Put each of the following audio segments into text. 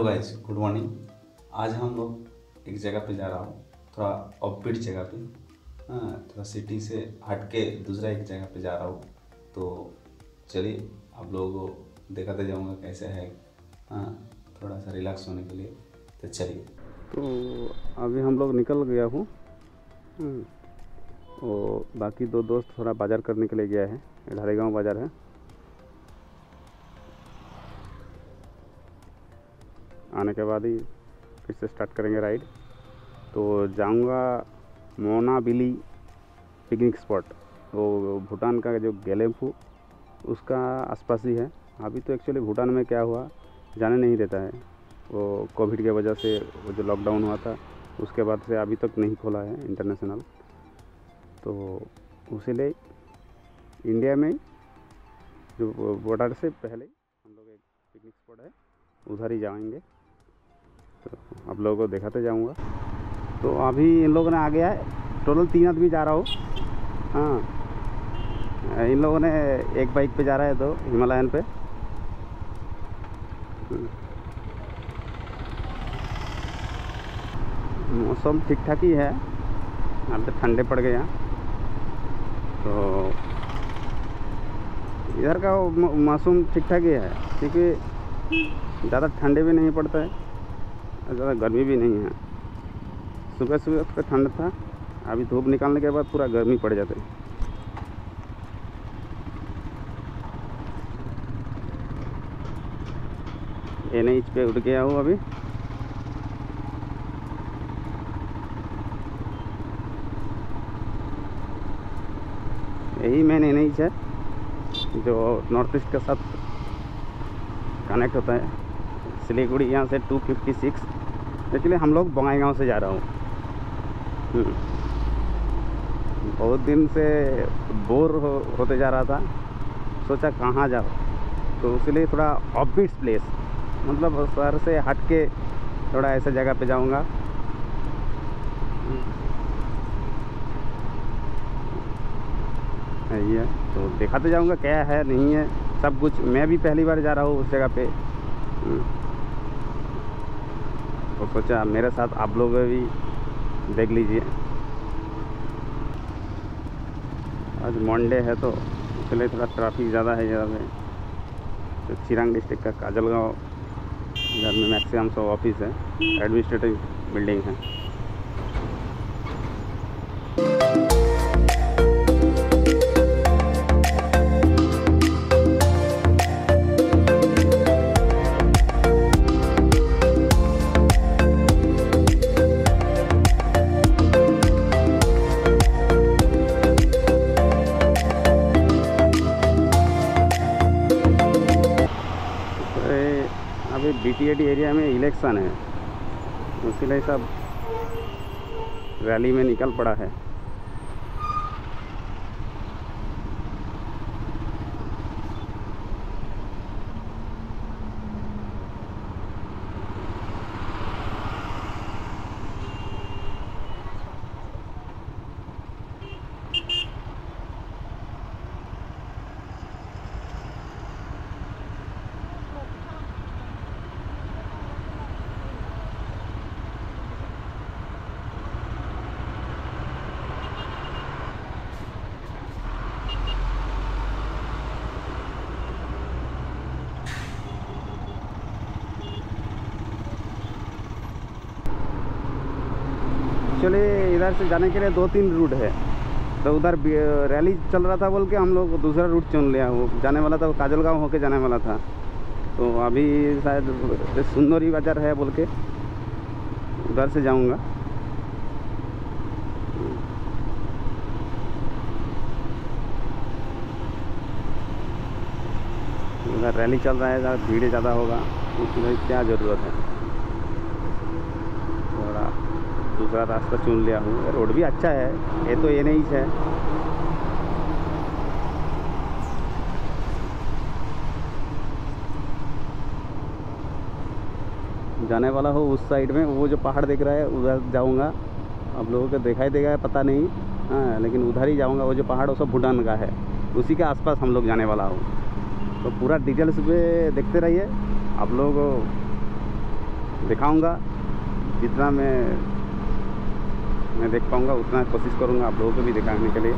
Hello guys good morning. आज हम लोग एक जगह पे जा रहा हूँ थोड़ा ऑफबीट जगह पे। हाँ थोड़ा सिटी से हट के दूसरा एक जगह पे जा रहा हूँ। तो चलिए आप लोगों को दिखाते जाऊँगा कैसे है। हाँ थोड़ा सा रिलैक्स होने के लिए। तो चलिए। तो अभी हम लोग निकल गया हूँ। हम्म, और बाकी दो दोस्त थोड़ा बाज़ार करने के लिए गया है। ढारेगांव बाज़ार है। आने के बाद ही फिर से स्टार्ट करेंगे राइड तो जाऊँगा मोनाबिली पिकनिक स्पॉट वो भूटान का जो गेलेम्फू उसका आसपास ही है। अभी तो एक्चुअली भूटान में क्या हुआ, जाने नहीं देता है। वो कोविड के वजह से वो जो लॉकडाउन हुआ था, उसके बाद से अभी तक नहीं खोला है इंटरनेशनल तो उसीलिए इंडिया में जो बॉर्डर से पहले हम लोग एक पिकनिक स्पॉट है, उधर ही जाएँगे। तो आप लोगों को दिखाते जाऊँगा। तो अभी इन लोगों ने आ गया है टोटल तीन आदमी जा रहा हो। हाँ। इन लोगों ने एक बाइक पे जा रहा है तो हिमालयन पे। मौसम ठीक ठाक ही है। अब तो ठंडे पड़ गए यहाँ तो इधर का मौसम ठीक ठाक ही है, क्योंकि ज़्यादा ठंडे भी नहीं पड़ता है। ज़्यादा गर्मी भी नहीं है। सुबह सुबह थोड़ा ठंड था, अभी धूप निकालने के बाद पूरा गर्मी पड़ जाता है। एन एच पे उठ गया हूँ अभी। यही मेन एन एच है, जो नॉर्थ ईस्ट के साथ कनेक्ट होता है। सिलीगुड़ी यहाँ से 256 एक्चुअली हम लोग बंगाईगांव से जा रहा हूँ। हम्म। बहुत दिन से बोर हो, होते जा रहा था। सोचा कहाँ जाओ तो इसलिए थोड़ा ऑफबीट प्लेस मतलब शहर से हट के थोड़ा ऐसा जगह पे जाऊँगा। यही है तो दिखाते जाऊँगा क्या है नहीं है। सब कुछ मैं भी पहली बार जा रहा हूँ उस जगह पे। हम्म। तो सोचा मेरे साथ आप लोग भी देख लीजिए। आज मंडे है तो इसलिए थोड़ा ट्रैफ़िक ज़्यादा है ज़्यादा में तो चिरांग डिस्ट्रिक्ट का काजलगांव इधर में मैक्सिमम सब ऑफ़िस है। एडमिनिस्ट्रेटिव बिल्डिंग है। अभी एरिया में इलेक्शन है। इसीलिए सब रैली में निकल पड़ा है। एक्चुअली इधर से जाने के लिए दो तीन रूट है। तो उधर रैली चल रहा था बोल के हम लोग दूसरा रूट चुन लिया। वो जाने वाला था, वो काजलगांव होके जाने वाला था। तो अभी शायद सुंदरी बाज़ार है बोल के उधर से जाऊँगा। उधर रैली चल रहा है भीड़ ज़्यादा होगा उसमें क्या ज़रूरत है थोड़ा दूसरा रास्ता चुन लिया हूँ। रोड भी अच्छा है, ये तो ये नहीं है। जाने वाला हो उस साइड में, वो जो पहाड़ दिख रहा है, उधर जाऊँगा। आप लोगों को दिखाई देगा, पता नहीं। हाँ लेकिन उधर ही जाऊँगा, वो जो पहाड़, वो सब भूटान का है। उसी के आसपास हम लोग जाने वाला हूँ। तो पूरा डिटेल्स पे देखते रहिए। आप लोग दिखाऊँगा, जितना मैं मैं देख पाऊँगा उतना कोशिश करूँगा आप लोगों को भी दिखाने के लिए।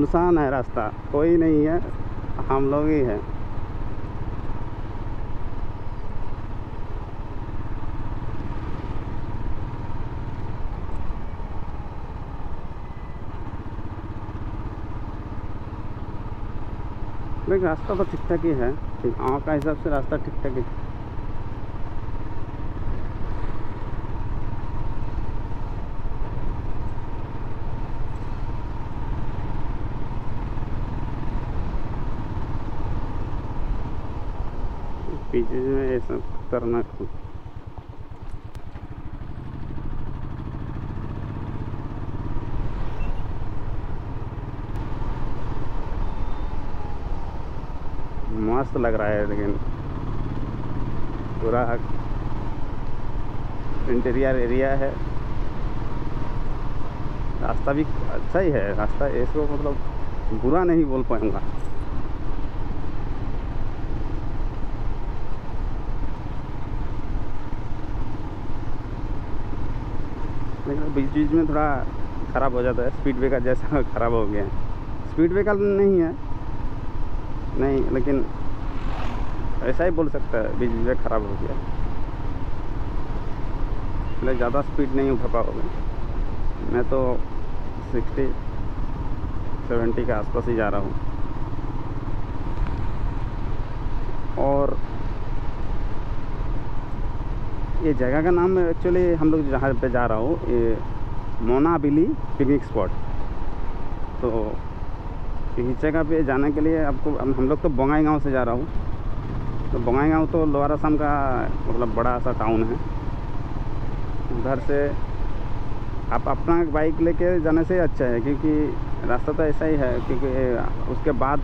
सुनसान है रास्ता, कोई नहीं है, हम लोग ही हैं। रास्ता तो ठीक ठाक ही है गाँव का हिसाब से रास्ता ठीक ठाक ही। पीछे जो है ऐसा खतरनाक हो मस्त लग रहा है लेकिन पूरा इंटीरियर एरिया है। रास्ता भी अच्छा ही है। रास्ता इसको मतलब बुरा नहीं बोल पाऊँगा। लेकिन बीच बीच में थोड़ा ख़राब हो जाता है स्पीड ब्रेकर जैसा ख़राब हो गया है। स्पीड ब्रेकर नहीं है। नहीं, लेकिन ऐसा ही बोल सकता है, बीच बीच में ख़राब हो गया इसलिए ज़्यादा स्पीड नहीं उठा पाओगे। मैं तो सिक्सटी सेवेंटी के आसपास ही जा रहा हूँ। और ये जगह का नाम एक्चुअली हम लोग जहाँ पे जा रहा हूँ, ये मोनाबिली पिकनिक स्पॉट तो इस जगह पे जाने के लिए आपको, हम लोग तो बोंगाई गाँव से जा रहा हूँ। तो बोंगाई गाँव तो लोअर असम का मतलब बड़ा सा टाउन है। उधर से आप अपना बाइक लेके जाने से अच्छा है, क्योंकि रास्ता तो ऐसा ही है, क्योंकि उसके बाद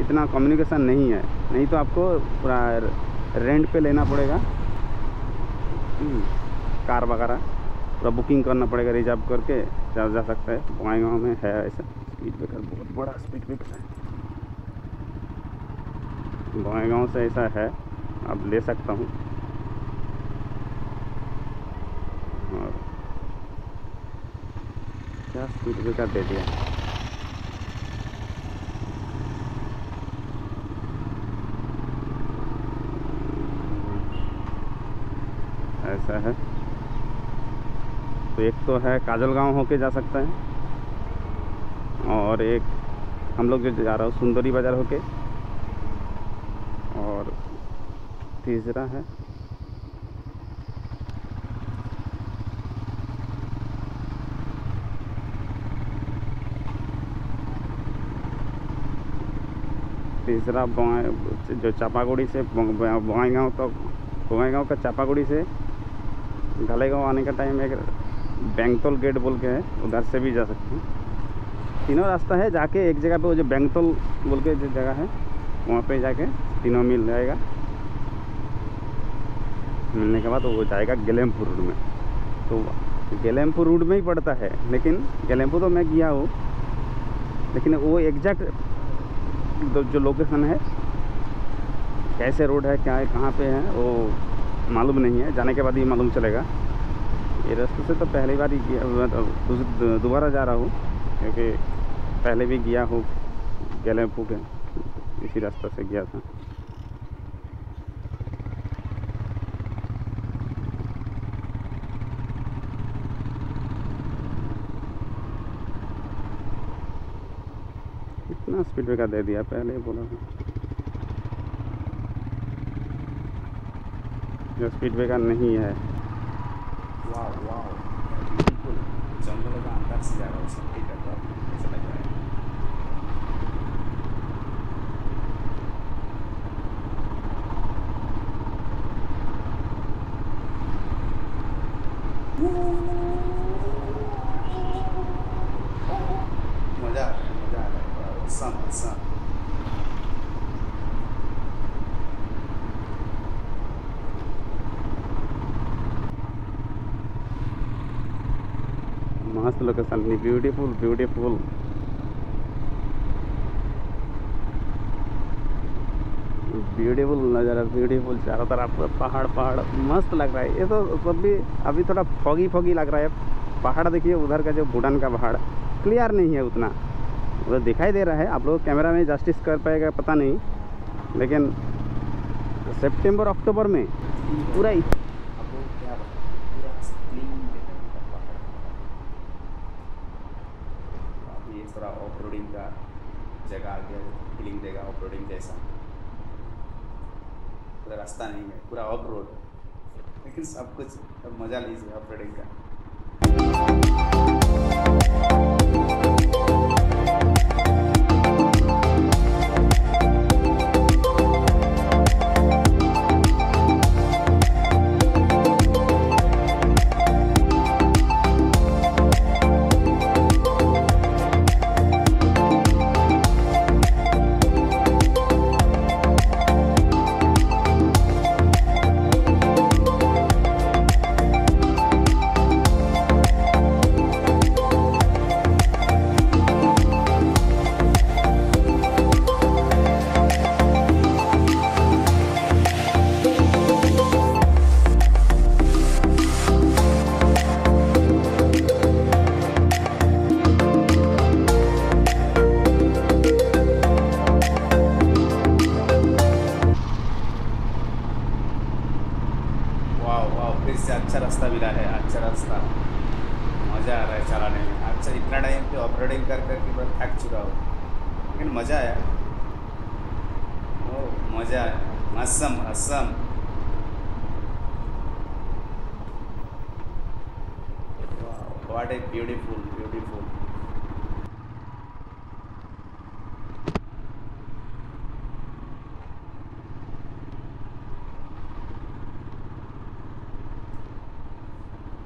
इतना कम्युनिकेशन नहीं है। नहीं तो आपको पूरा रेंट पे लेना पड़ेगा। कार वगैरह। पूरा बुकिंग करना पड़ेगा रिज़र्व करके जा जा सकता है। बंगाईगांव में है ऐसा। स्पीड ब्रेकर बहुत बड़ा स्पीड ब्रेकर है। बंगाईगांव से ऐसा है अब ले सकता हूँ। और क्या स्पीड ब्रेकर दे दिया? ऐसा है। तो एक तो है काजल गाँव होके जा सकता है। और एक हम लोग जो जा रहा हूँ, सुंदरी बाज़ार होके। और तीसरा है। तीसरा बंगाई जो चापागुड़ी से बंगाईगांव तक बंगाईगांव का चापागुड़ी से ढलेगांव आने का टाइम एक बैंगतोल गेट बोल के है, उधर से भी जा सकते हैं। तीनों रास्ता है, जाके एक जगह पे वो जो बैंगतोल बोल के जो जगह है, वहाँ पे जाके तीनों मिल जाएगा। मिलने के बाद वो जाएगा गेलेमपुर रोड में। तो गेलेमपुर रोड में ही पड़ता है, लेकिन गेलेमपुर तो मैं गया हूँ। लेकिन वो एग्जैक्ट जो लोकेशन है, कैसे रोड है, क्या है, कहाँ पे है, वो मालूम नहीं है, जाने के बाद ही मालूम चलेगा। ये रास्ते से तो पहली बार ही मतलब दोबारा जा रहा हूँ, क्योंकि पहले भी गया हूँ गेलेमपुर के इसी रास्ते से गया था। कितना स्पीड ब्रेकर दे दिया, पहले बोला था। जो स्पीड ब्रेकर नहीं है। Woo! है मज़ा आ रहा है मज़ा आ रहा है सम सम मस्त लोकेशन ब्यूटीफुल ब्यूटीफुल ब्यूटीफुल नज़ारा ब्यूटीफुल चारों तरफ़ पहाड़ पहाड़, मस्त लग रहा है। ये तो सब भी अभी थोड़ा फॉगी फॉगी लग रहा है। पहाड़ देखिए, उधर का जो भूटान का पहाड़ क्लियर नहीं है उतना। वो दिखाई दे रहा है। आप लोग कैमरा में जस्टिस कर पाएगा, पता नहीं। लेकिन सितंबर अक्टूबर में पूरा इत- अब वो क्या बताएँ, पूरा क्लीन दिखेगा पहाड़ अभी ये थोड़ा ऑफ़ रोडिंग का जगह आ गया फीलिंग देगा ऑफ़ रोडिंग जैसा। पूरा रास्ता नहीं है, पूरा ऑफ़ रोड लेकिन सब कुछ अब मज़ा लीजिए ऑफ़ रोडिंग का।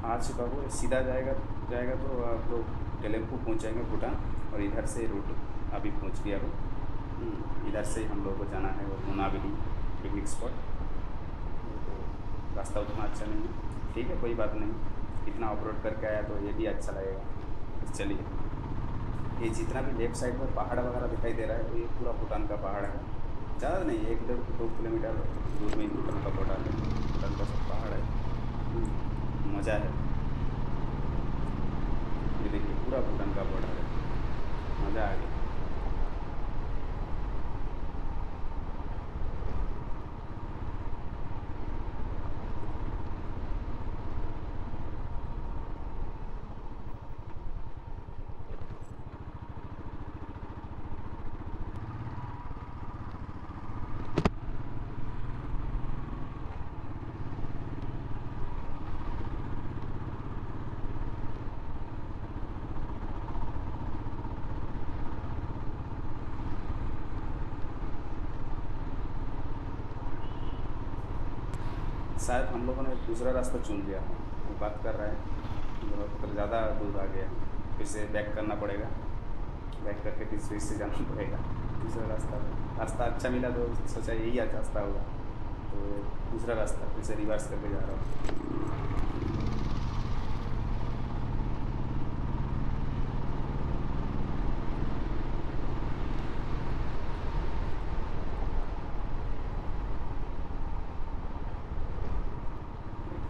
आ चुका वो सीधा जाएगा जाएगा तो आप लोग टेलेम्पू पहुँच जाएँगे भूटान और इधर से रूट अभी पहुँच गया वो। हम्म, इधर से हम लोग को जाना है वो मुनाबिली पिकनिक स्पॉट तो रास्ता उतना अच्छा नहीं है। ठीक है कोई बात नहीं। इतना ऑफ़ रोड करके आया तो ये भी अच्छा लगेगा। चलिए। ये जितना भी लेफ़्ट साइड में पहाड़ वगैरह दिखाई दे रहा है तो ये पूरा भूटान का पहाड़ है। ज़्यादा नहीं एक डेढ़ दो किलोमीटर दूर में भूटान का पहाड़ है भूटान का सब पहाड़ है हम्म, मज़ा है। देखिए पूरा भूटान का बॉर्डर है। मज़ा आ गया। शायद हम लोगों ने दूसरा रास्ता चुन लिया। है बात कर रहा है। तो मतलब ज़्यादा दूर आ गया। फिर से बैक करना पड़ेगा। बैक करके फिर स्विच से जाना पड़ेगा। दूसरा रास्ता। रास्ता अच्छा मिला तो सोचा यही रास्ता होगा। तो दूसरा रास्ता, फिर से रिवर्स करके जा रहा हूँ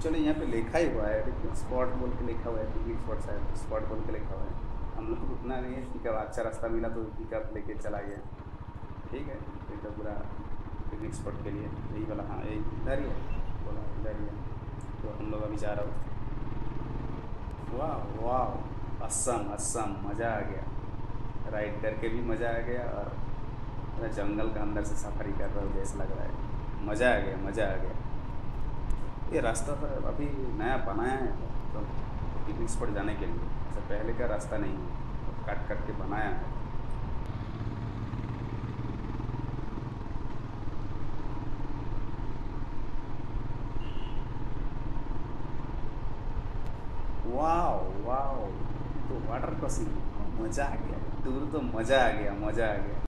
चलो यहाँ पे लिखा ही हुआ है देखिए स्पॉट बोल के लिखा हुआ है पिकनिक स्पॉट शायद स्पॉट बोल के लिखा हुआ है। हम लोग उतना नहीं है पिकअप अच्छा रास्ता मिला तो पिकअप लेके चला गया। ठीक है ये तो पूरा पिकनिक स्पॉट के लिए, यही वाला हाँ यही, इधर ही है, बोला, इधर ही है। तो हम लोग अभी जा रहा हूँ। वाह वाह, असम असम, मज़ा आ गया। राइड करके भी मज़ा आ गया और जंगल का अंदर से सफारी कर रहा हूँ, जैसा लग रहा है। मज़ा आ गया, मज़ा आ गया। ये रास्ता तो अभी नया बनाया है तो पिकनिक स्पॉट जाने के लिए। ऐसा पहले का रास्ता नहीं है तो काट काट के बनाया है। वाओ वाओ तो वाटर क्रॉसिंग मज़ा आ गया टूर तो मज़ा आ गया, मज़ा आ गया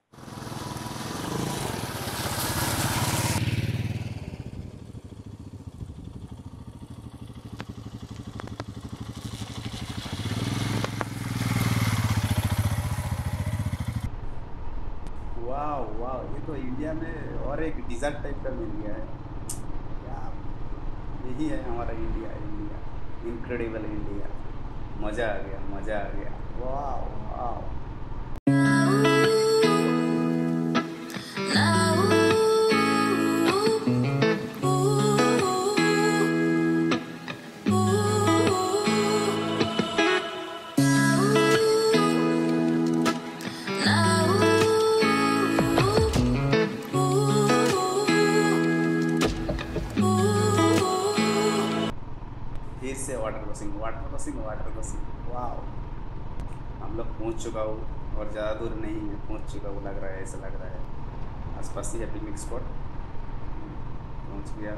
वाह वाह ये तो इंडिया में और एक डिजर्ट टाइप का मिल गया है। क्या यही है हमारा इंडिया इंडिया इनक्रेडिबल इंडिया मज़ा आ गया, मज़ा आ गया। वाह पहुँच चुका हूँ और ज़्यादा दूर नहीं है पहुँच चुका हूँ, लग रहा है, ऐसा लग रहा है। आसपास ही है पिकनिक स्पॉट पहुँच गया।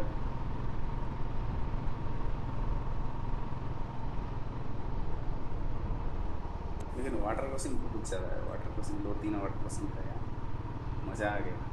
लेकिन वाटर क्रॉसिंग बहुत ज़्यादा है वाटर क्रॉसिंग दो तीन वाटर क्रॉसिंग था यहाँ मज़ा आ गया।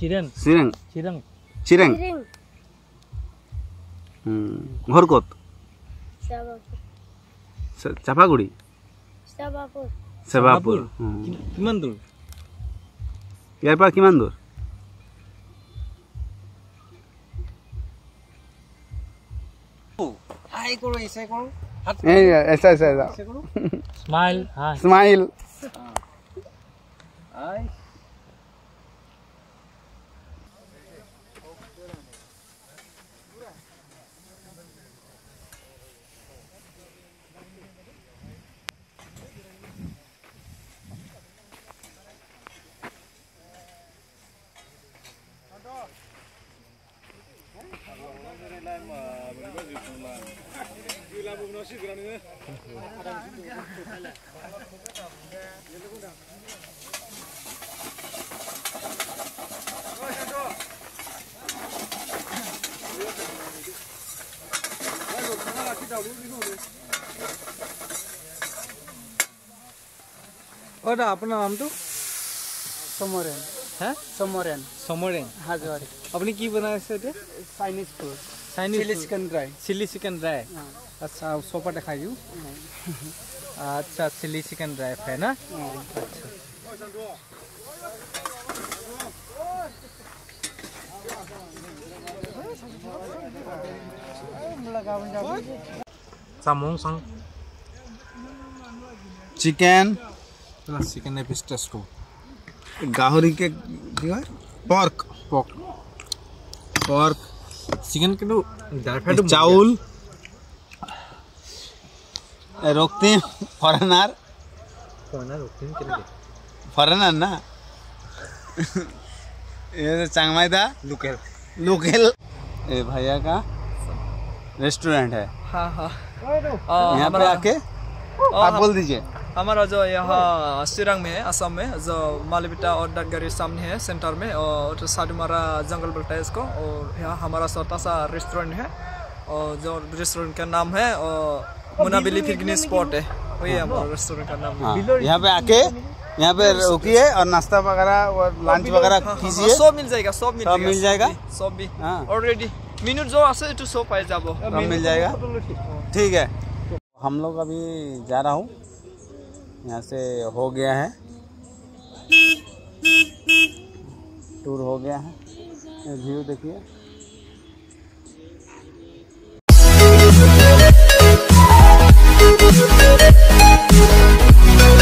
Siring. Siren, সিরেং siren. চিরেং Siring. ঘর কত Sabapur. চ- চাপাগুড়ি Sabapur. সেবাপুর Ki- কিমান দূৰ ইয়াৰ পৰা কিমান দূৰ হাই কৰোঁ ইচাই কৰোঁ এই এসা এসা এসা স্মাইল হাই স্মাইল হাই অ' দা আপোনাৰ নামটো সমরেন হে সমরেন সমৰেং হাজার আপুনি কি বনাই আছে এতিয়া Chinese food Chinese chilli chicken dry chilli chicken dry আচ্ছা ওচৰৰ পৰা দেখাই দিওঁ আচ্ছা চিলি চিকেন ড্ৰাই ফ্ৰাই না सामोंग sang चिकन प्लस चिकन ने फ़िश को गाहरी के क्या है पोर्क पोर्क pork चिकन के तो डायरेक्ट चावल रोकते हैं फरनार फरनार रोकते हैं क्या फरनार ना ये तो चांगमाई था लोकल लोकल भैया का रेस्टोरेंट है हाँ हाँ यहाँ पे आके आप बोल दीजिए हमारा जो यहाँ सिरंग में है असम में जो मालवीटा और डटगरी सामने है सेंटर में और साडुमारा जंगल बोलता है इसको और यहाँ हमारा छोटा सा रेस्टोरेंट है और जो रेस्टोरेंट का नाम है और मुनाबिली पिकनिक स्पॉट है वही है हमारा रेस्टोरेंट का नाम हाँ यहाँ पे आके यहाँ पे रुकिए और नाश्ता वगैरह और लंच वगैरह कीजिए सब मिल जाएगा सब मिल सब मिल जाएगा? सब भी हाँ। ऑलरेडी मिनट जो আছে এইটো सब পাই যাব सब मिल जाएगा ठीक है। हम लोग अभी जा रहा हूँ। यहाँ से हो गया है। टूर हो गया है। व्यू देखिए।